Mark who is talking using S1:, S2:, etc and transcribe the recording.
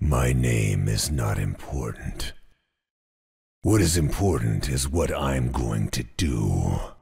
S1: My name is not important. What is important is what I'm going to do.